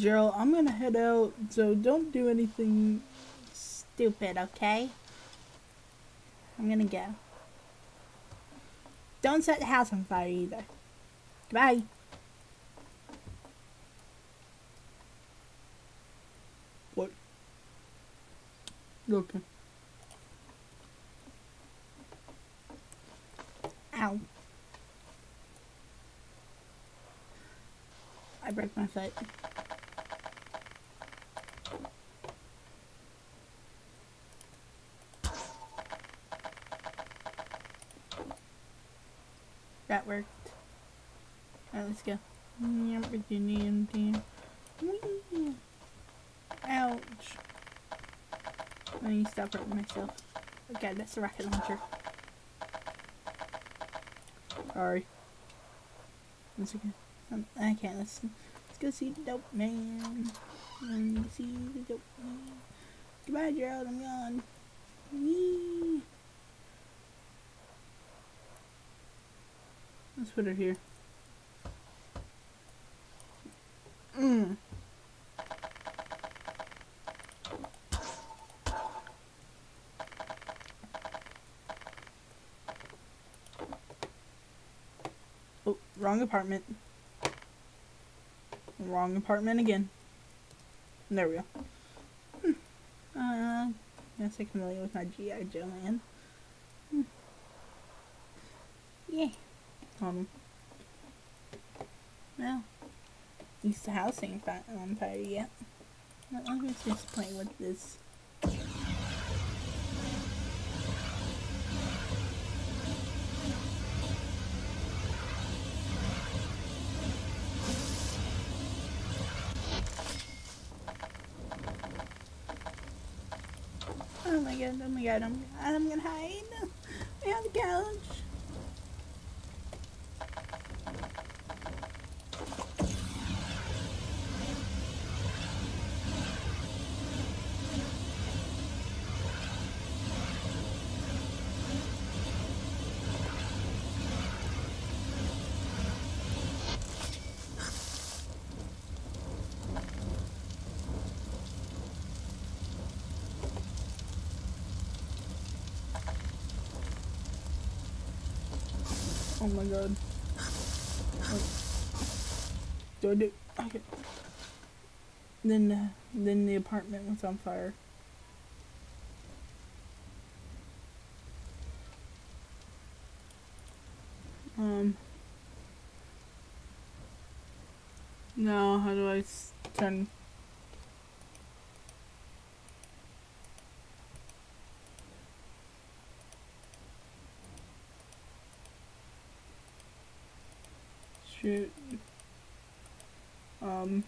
Gerald, I'm gonna head out, so don't do anything stupid, okay? I'm gonna go. Don't set the house on fire either. Goodbye. What? Okay. Ow. I broke my foot. That worked. Alright, let's go. Ouch. I need to stop hurting myself. Okay, that's the rocket launcher. Sorry. Once again. Um, I can't listen. Let's go see the dope man. And see the dope man. Goodbye, Gerald. I'm gone. Whee! Let's put her here. Mmm. Oh, wrong apartment. Wrong apartment again. There we go. Hmm. Uh, I'm familiar with my G.I. Joe man. Hmm. Yeah. Um. The house ain't on fire yet. Me just play with this. Oh my god, oh my god, I'm, I'm gonna hide. I have the couch. Oh my god. Do I do? Okay. Then, uh, then the apartment was on fire. Um. Now, how do I turn? Shoot. Um.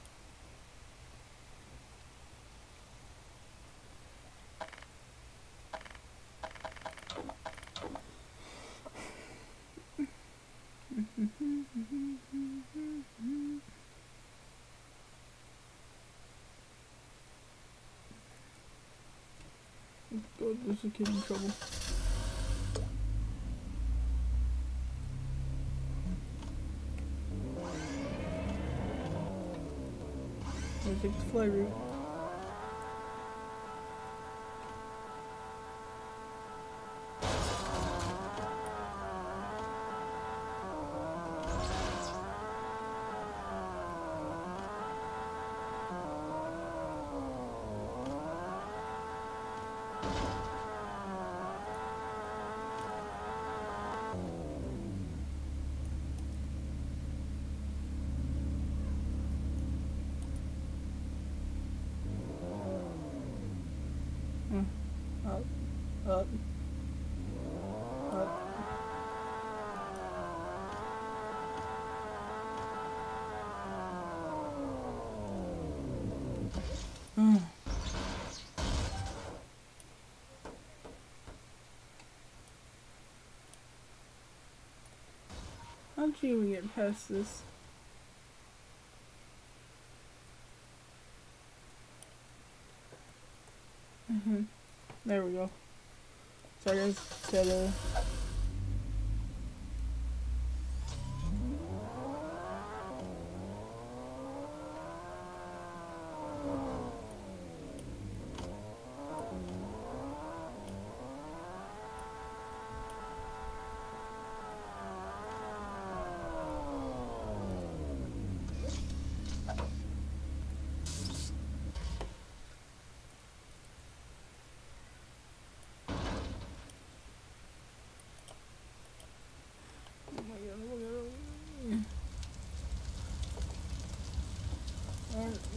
God, a kid in trouble. Fly route. Mm. How do we get past this? Mm-hmm. There we go. So I guess gotta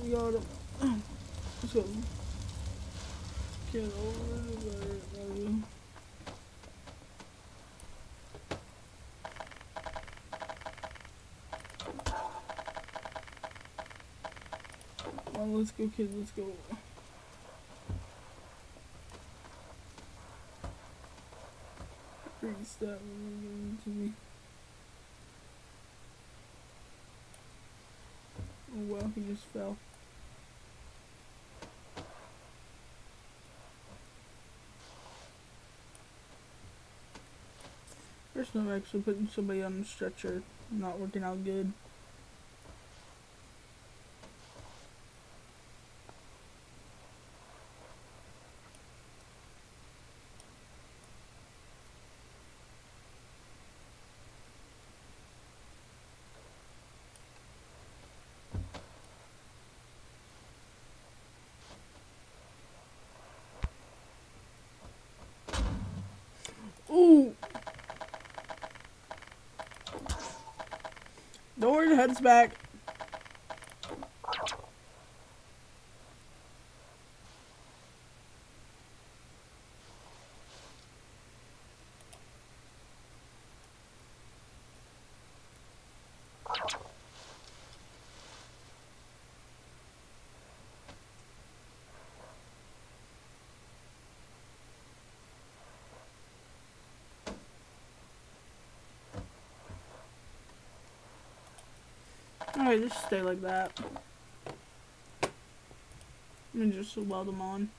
We got him. Let's go. Get over there, buddy. On, let's go, kids. Let's go. Freeze that one to me. Oh well, he just fell. First time actually putting somebody on the stretcher not working out good. Ooh! Head's back. Alright, just stay like that. And just weld them on.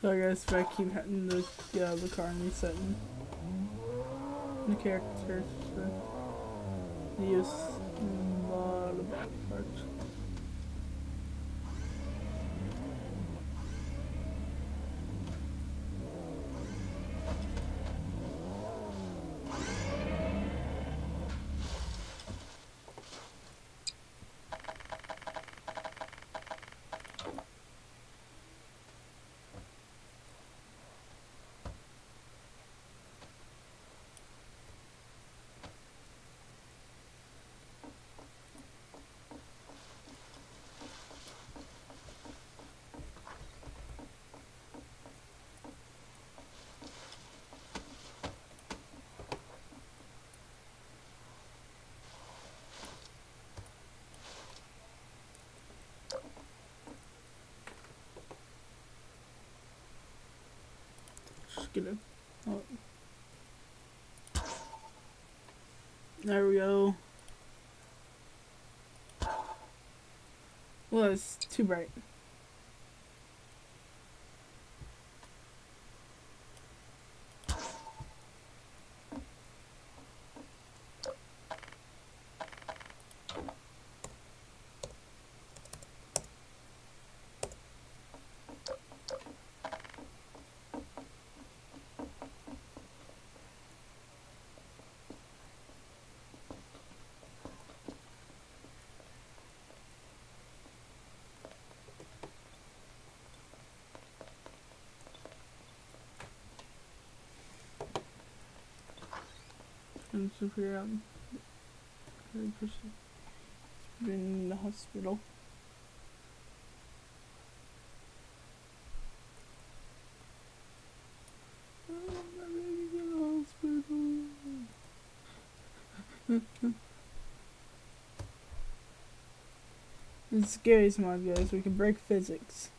So I guess if I keep hitting the yeah the car and resetting the characters to use a lot of body parts. Oh. There we go. Well, it's too bright. and severe um, person been in the hospital. Oh, hospital. it scares my guys. We can break physics.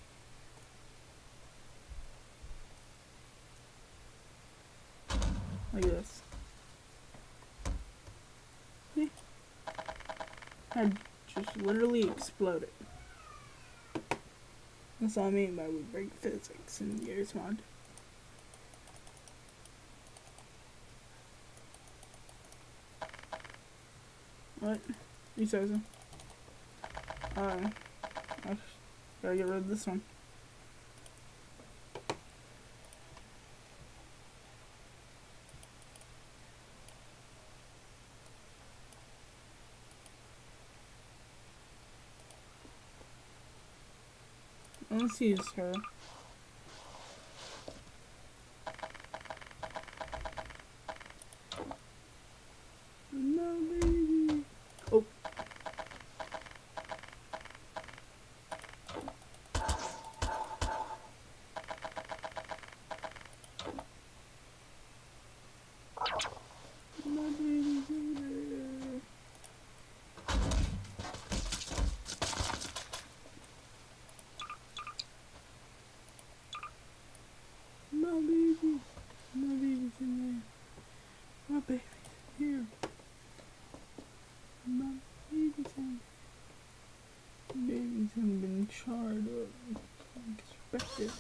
Exploded. That's all I mean by we break physics in Garry's mod. What? You said so. Uh, I gotta get rid of this one. Let's her. No, baby. Oh. My baby's in there. My baby, my baby's in there. My baby's here. My baby's in Babies have been charred up. Expected.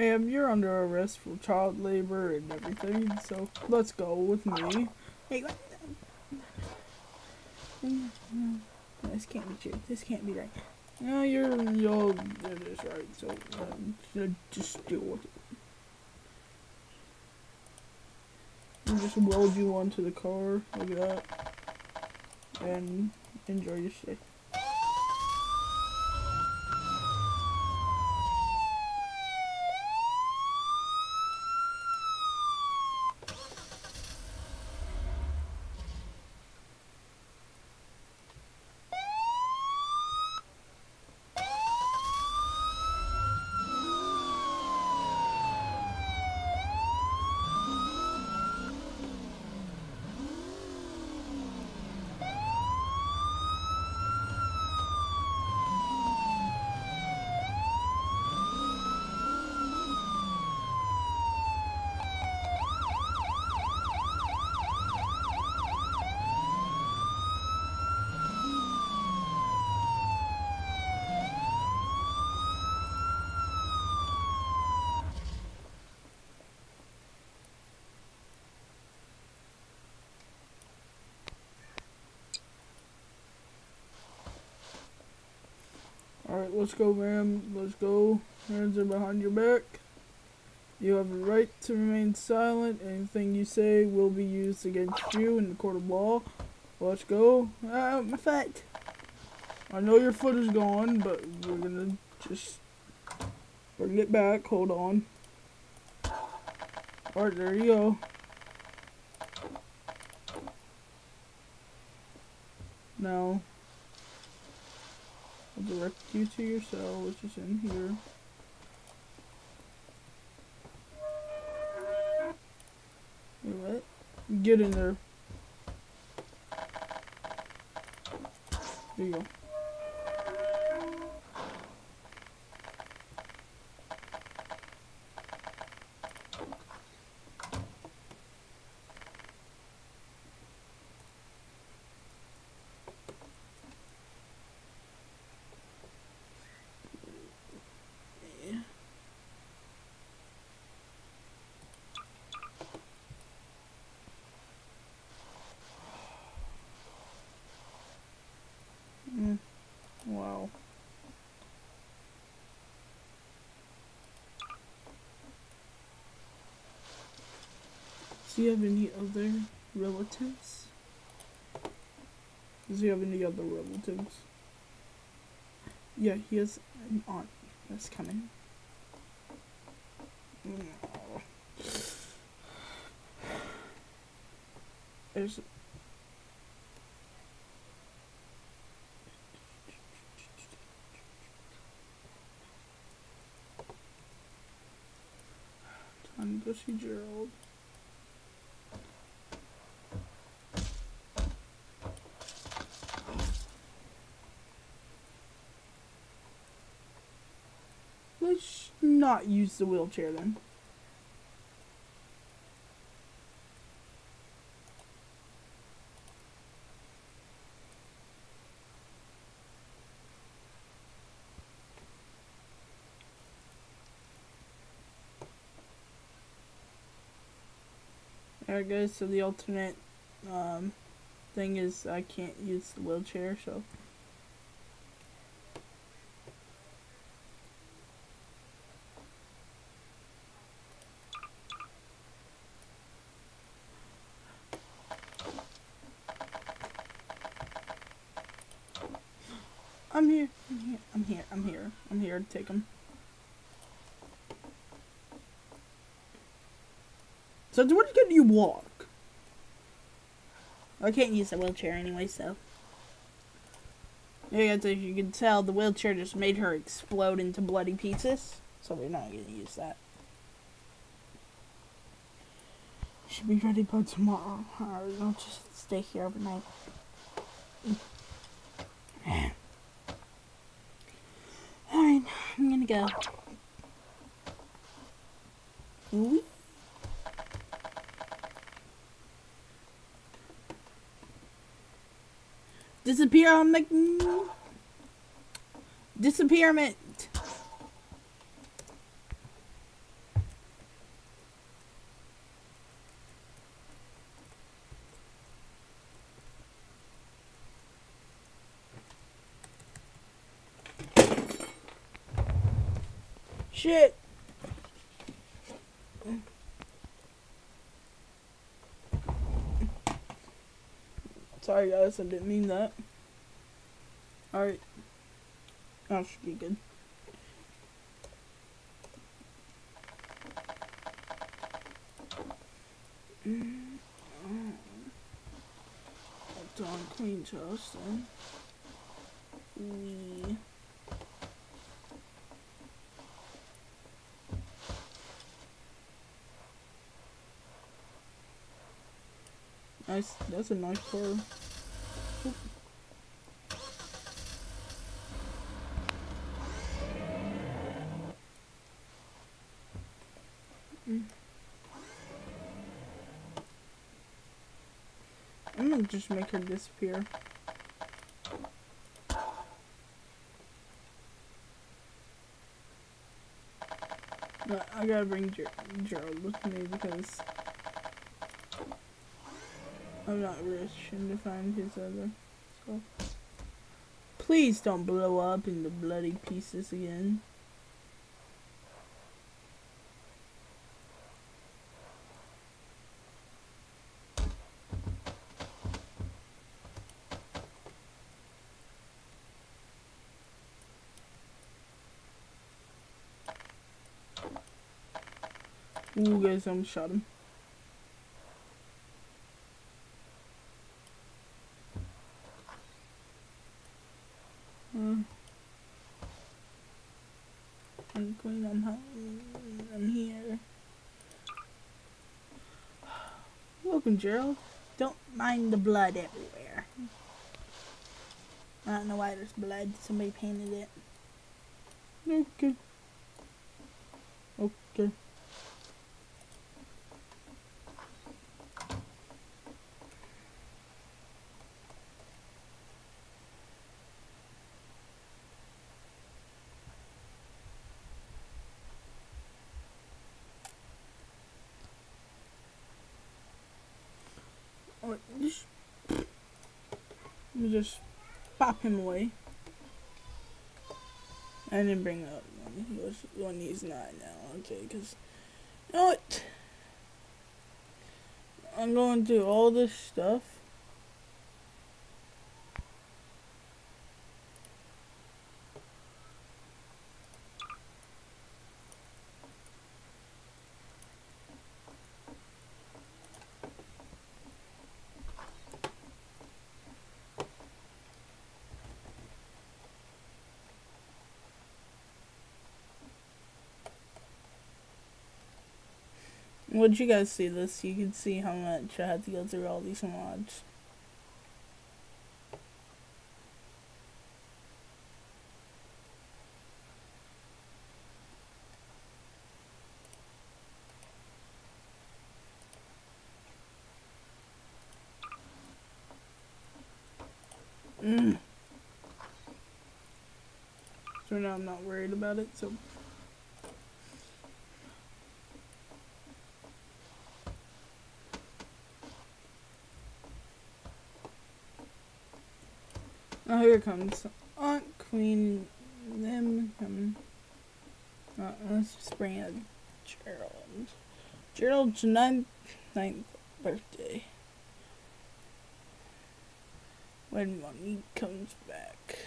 Ma'am, you're under arrest for child labor and everything, so let's go with me. Hey? This can't be true. This can't be right. No, you're, you'll, it is right, so um, just deal with it. And just weld you onto the car, like that. And enjoy your stay. Let's go, ma'am. Let's go. Hands are behind your back. You have a right to remain silent. Anything you say will be used against you in the court of law. Let's go. Ah, my. I know your foot is gone, but we're gonna just bring it back. Hold on. Alright, there you go. Now, I'll direct you to your cell, which is in here. Wait, what? Get in there. There you go. do you have any other relatives? Does he have any other relatives? Yeah, he has an aunt that's coming. There's Time to see Gerald. Not use the wheelchair then. Alright guys, so the alternate um, thing is I can't use the wheelchair, so I'm here, I'm here, I'm here, I'm here, I'm here to take him. So what can you walk? I can't use the wheelchair anyway, so. Yeah, as you can tell, the wheelchair just made her explode into bloody pieces. So we're not gonna use that. Should be ready by tomorrow. Alright, I'll just stay here overnight. Alright, I'm gonna go. Whee! Disappear on the mm, disappearment. Shit. Sorry guys, I didn't mean that. Alright. That should be good. That's on clean toast. We Nice, that's a nice car. I'm gonna just make her disappear. But I gotta bring Ger Gerald with me because I'm not rushing to find his other stuff. Please don't blow up into bloody pieces again. Ooh, guys, I almost shot him. Hmm. I'm going, I'm home. I'm here. Welcome, Gerald. Don't mind the blood everywhere. I don't know why there's blood. Somebody painted it. Okay. Okay. Alright, just let me just pop him away. I didn't bring up when he's not now, okay? Because you know what? I'm going through all this stuff. Once you guys see this, you can see how much I had to go through all these mods. Mm. So now I'm not worried about it, so here comes Aunt Queen. Them coming. Uh, let's just bring in Gerald. Gerald's ninth, ninth birthday. When mommy comes back.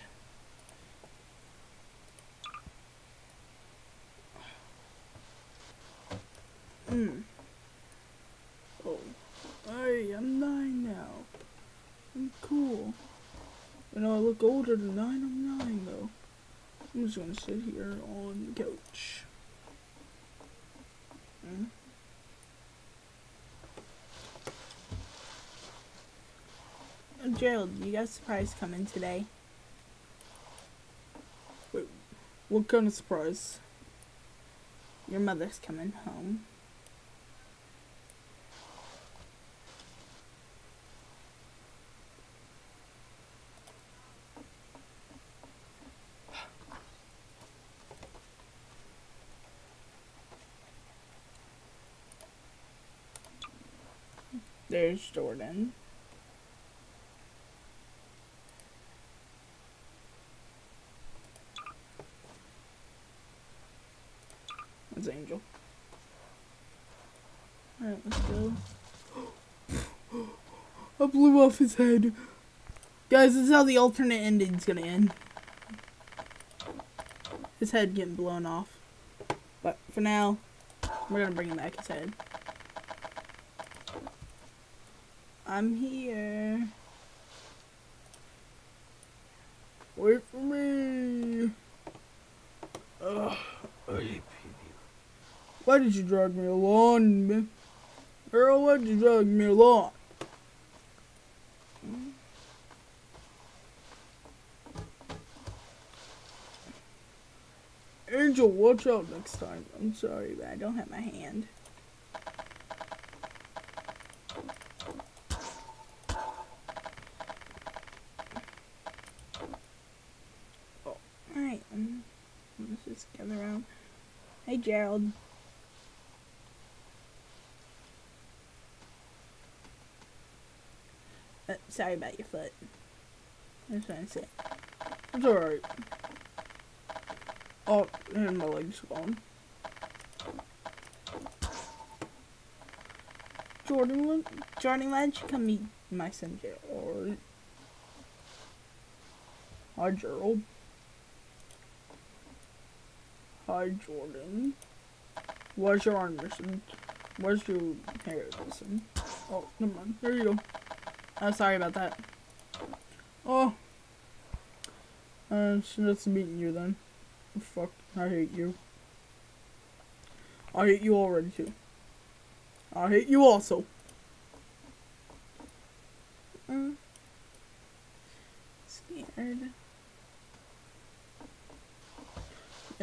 Mm. Oh. Hey, I'm nine now. I'm cool. I know I look older than nine. I'm nine though. I'm just gonna sit here on the couch. Hmm? Oh, Gerald, you got a surprise coming today. Wait, what kind of surprise? Your mother's coming home. There's Jordan. That's Angel. Alright, let's go. I blew off his head. Guys, this is how the alternate ending's gonna end. His head getting blown off. But for now, we're gonna bring him back his head. I'm here. Wait for me. Ugh, Why did you drag me along, Girl, why did you drag me along? Angel, watch out next time. I'm sorry, but I don't have my hand. Hey, Gerald. Uh, sorry about your foot. I just want to say. It's alright. Oh, and my leg's gone. Jordan, Jordan, don't you come meet my son Gerald? Hi, Gerald. Hi, Jordan. Where's your arm missing? Where's your hair missing? Oh, never mind. There you go. Oh, sorry about that. Oh. Uh, she nice meeting you then. Fuck, I hate you. I hate you already too. I hate you also. Uh, scared.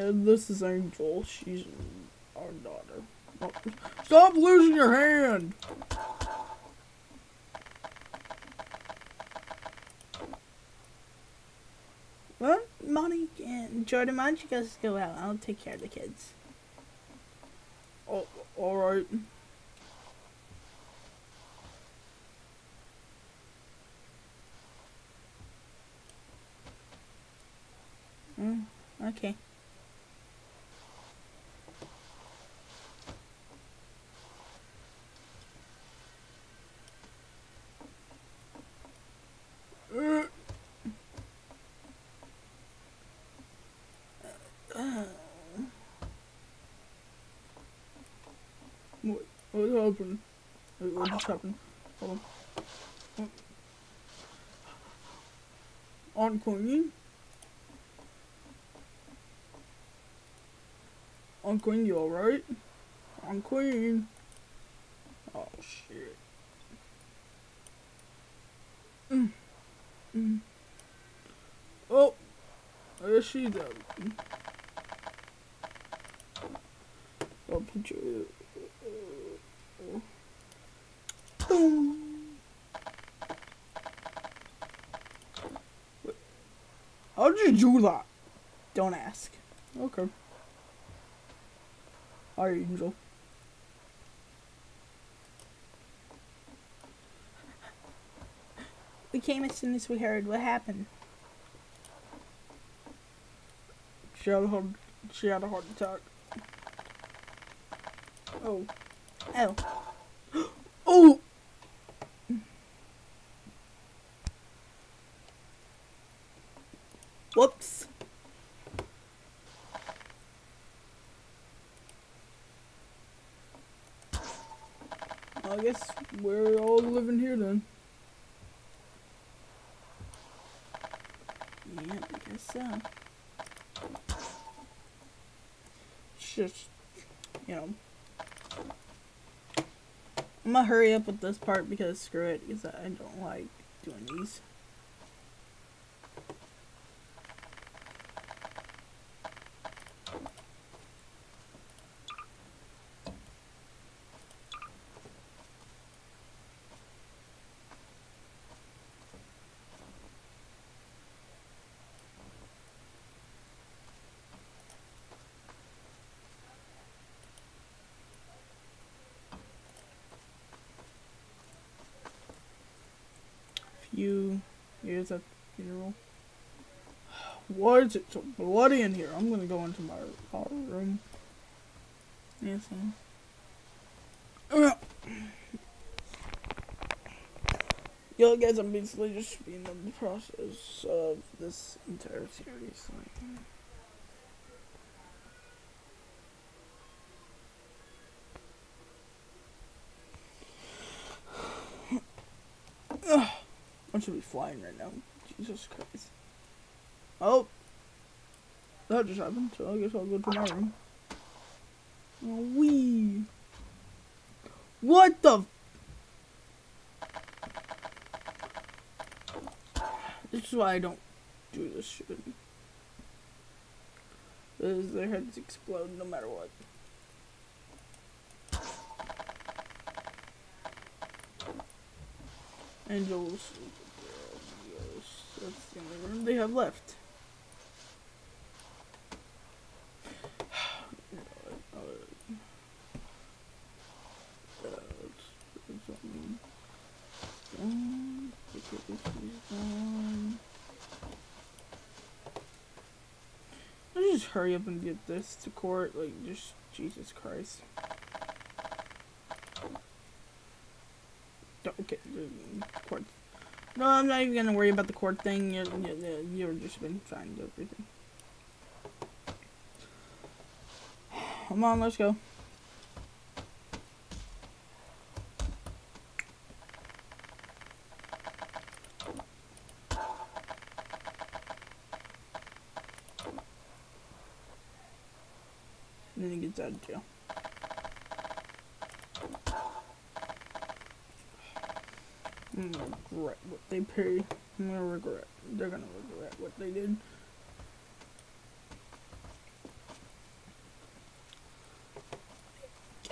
And this is Angel. She's our daughter. Oh, stop losing your hand! Well, Monty and Jordan, why don't you guys go out? I'll take care of the kids. Oh, alright. Mm, okay. What? happened? open. What just happened? Hold on. Aunt Queen? Aunt Queen, you alright? Aunt Queen? Oh, shit. Mm. Mm. Oh! Where's she, though? I'll put you Boom. How'd you do that? Don't ask. Okay. Hi, Angel. We came as soon as we heard what happened. She had a heart, she had a heart attack. Oh. Oh! Whoops. I guess we're all living here then. Yeah, I guess so. It's just, you know. I'm gonna hurry up with this part because screw it, because I don't like doing these. Why is it so bloody in here? I'm gonna go into my room. Yes. Uh, Yo, guys, I'm basically just being in the process of this entire series. Like. I should be flying right now. Jesus Christ. Oh. That just happened, so I guess I'll go to my room. Oh, wee. What the? This is why I don't do this shit. Because their heads explode no matter what. Angels. That's the only room they have left. Um, let's just hurry up and get this to court. Like, just Jesus Christ. Don't, Okay, court. No, I'm not even gonna worry about the court thing. You're, you're, you're just been fine with everything. Come on, let's go. And jail. I'm gonna regret what they pay. I'm gonna regret. They're gonna regret what they did.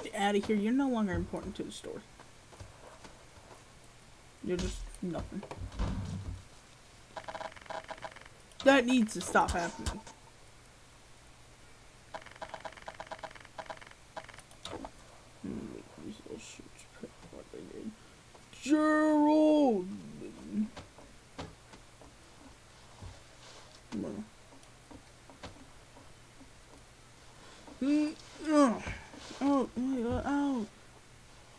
Get out of here. You're no longer important to the store. You're just nothing. That needs to stop happening. These little shoots what they did. Gerald! Come on. Oh, oh, ow.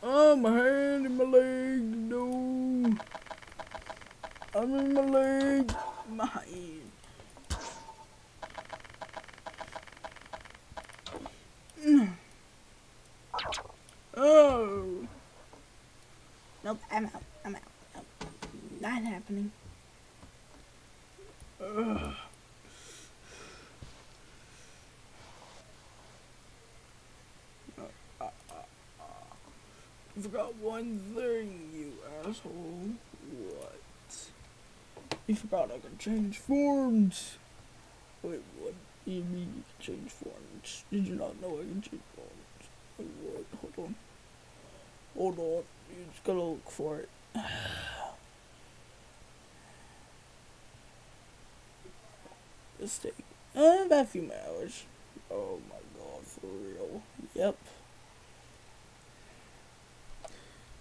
Oh, my hand and my leg, no. I'm in my leg, my hand. Oh. Nope, I'm out. I'm out. Nope. Not happening. Ugh. You forgot one thing, you asshole. What? You forgot I can change forms. Wait, what? You mean you can change forms? Did you not know I can change forms? Wait, what? Hold on. Hold on. You just gotta look for it. Mistake. uh, about a few more hours. Oh my god, for real. Yep.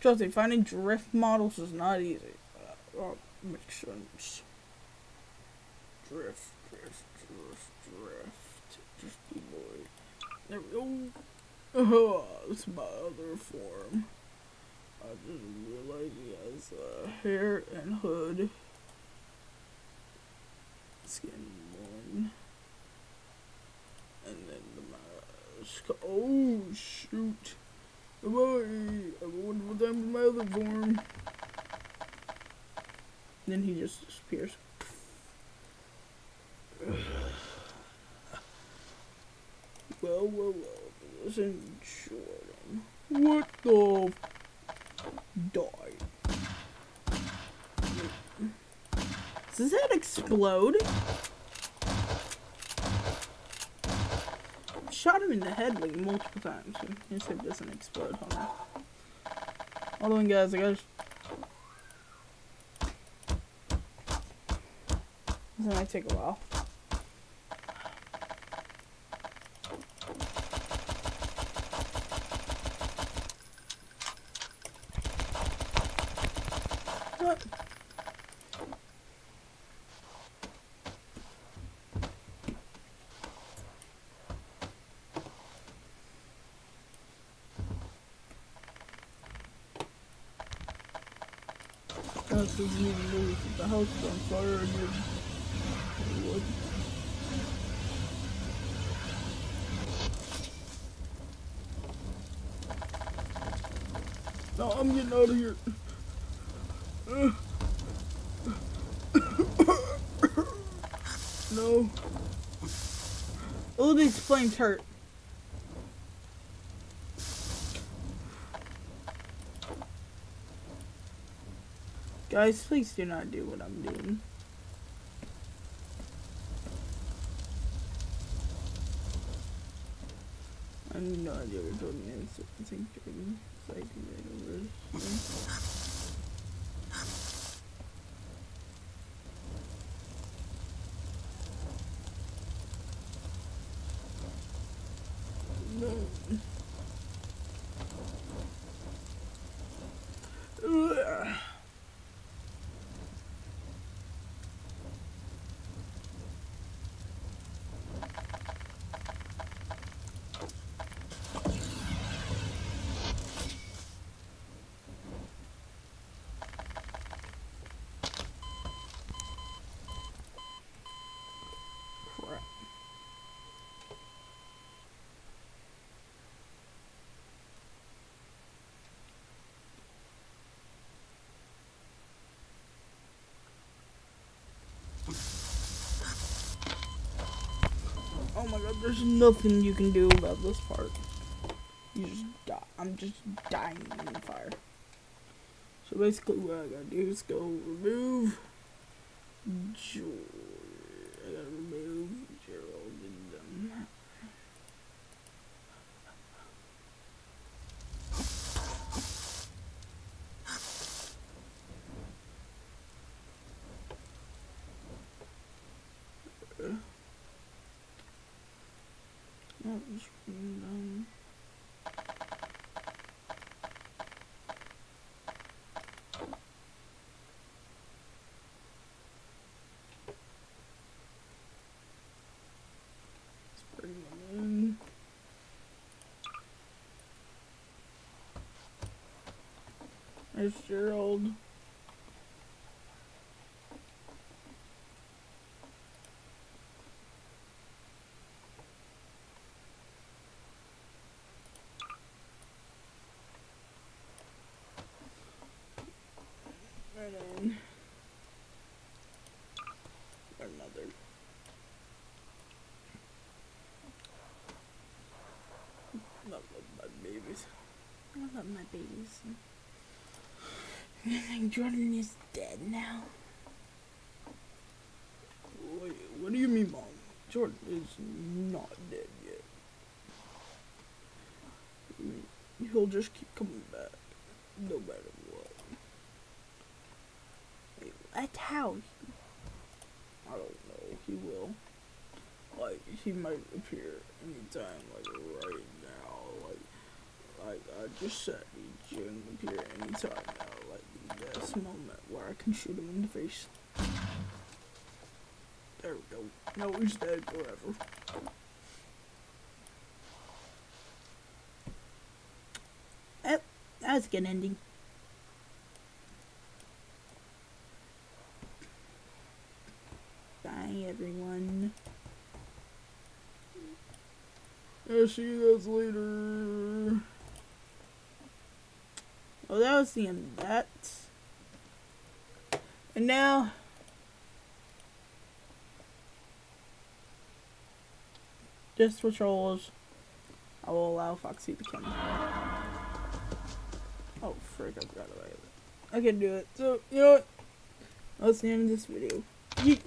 Trust me, finding drift models is not easy. Uh, uh, make sense. Drift, drift, drift, drift. Boy. There we go. Oh, it's my other form. I just realized he has uh, hair and hood. Skin one. And then the mask. Oh, shoot. Bye-bye. I wonder what happened to my other form. Then he just disappears. well, well, well. Listen, Jordan. What the die? Does that explode? Shot him in the head like multiple times. His head doesn't explode. Hold on. Hold on, guys. I gotta. This might take a while. What? House doesn't even move. The house is on fire again. What? No, I'm getting out of here. no. Oh, these flames hurt. Guys, please do not do what I'm doing. I have no idea what me. It's, I think Jordan. So I can right over here. No. Ugh. Crap. Oh my god, there's nothing you can do about this part. You just die. I'm just dying in the fire. So basically what I gotta do is go remove. I gotta remove Gerald and them. Bring them in. There's Gerald. And then another. Not love my babies. My babies. Think Jordan is dead now? Wait, what do you mean, Mom? Jordan is not dead yet. He'll just keep coming back, no matter what. That's how. I don't know. He will. Like he might appear anytime, like right now. Like, I just said, he can appear anytime now. Like this moment where I can shoot him in the face. There we go. Now he's dead forever. Oh, that was a good ending. Bye, everyone. I'll see you guys later. Well, that was the end of that. And now, just patrols. I will allow Foxy to come. Oh, frick, I forgot about it. I can do it. So, you know what? That's the end of this video. Yeet.